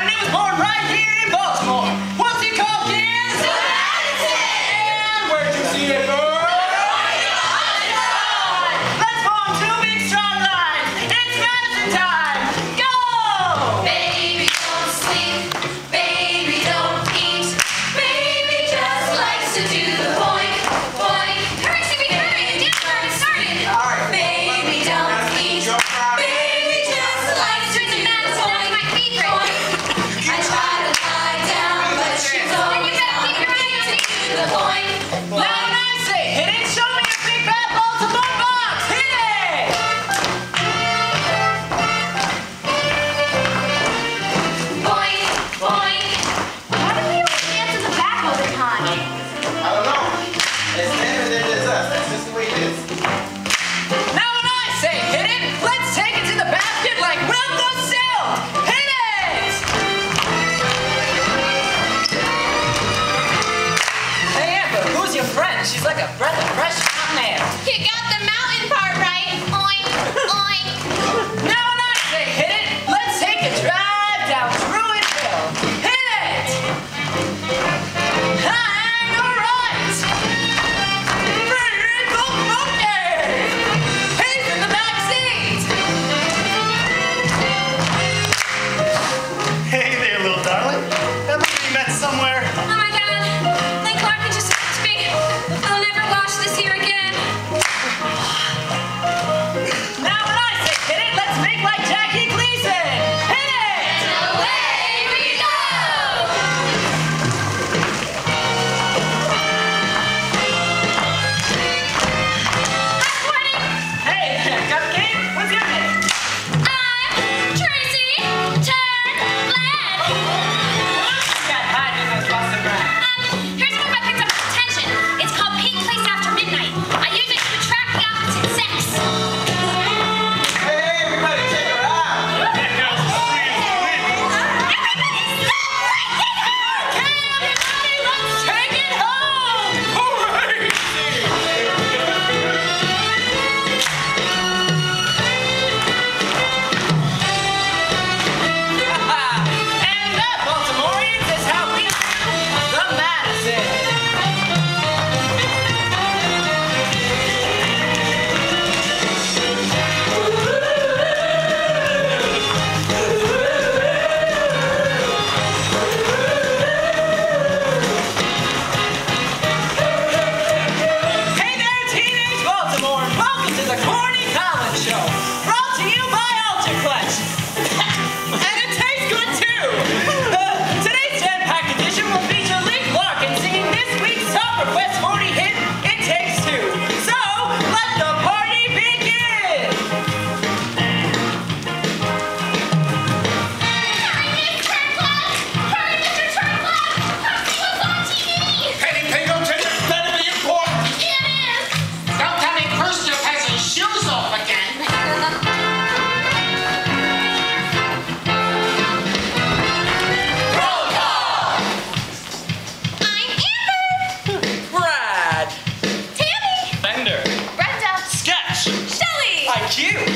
and it was She's like a breath of fresh you.